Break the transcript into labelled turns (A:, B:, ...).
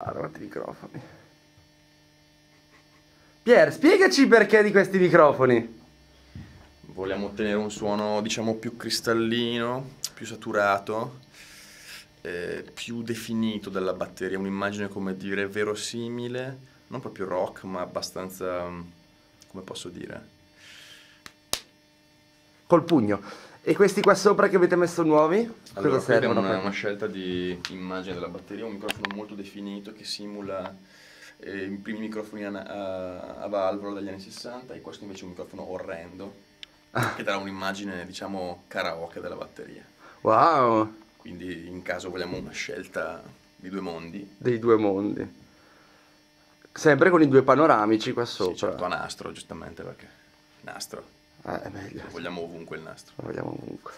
A: Guarda i microfoni. Pier, spiegaci perché di questi microfoni.
B: Vogliamo ottenere un suono, diciamo, più cristallino, più saturato, eh, più definito della batteria, un'immagine, come dire, verosimile, non proprio rock, ma abbastanza, come posso dire?
A: Col pugno. E questi qua sopra che avete messo nuovi?
B: Allora,
A: servono?
B: Una,
A: per-
B: una scelta di immagine della batteria, un microfono molto definito che simula eh, i primi microfoni a, a, a valvola degli anni 60 e questo invece è un microfono orrendo che darà un'immagine, diciamo, karaoke della batteria.
A: Wow,
B: Quindi in caso vogliamo una scelta di due mondi,
A: dei due mondi. Sempre con i due panoramici qua
B: sì,
A: sopra.
B: certo a nastro giustamente perché nastro,
A: Eh, è meglio.
B: vogliamo ovunque il nastro.
A: Lo vogliamo ovunque.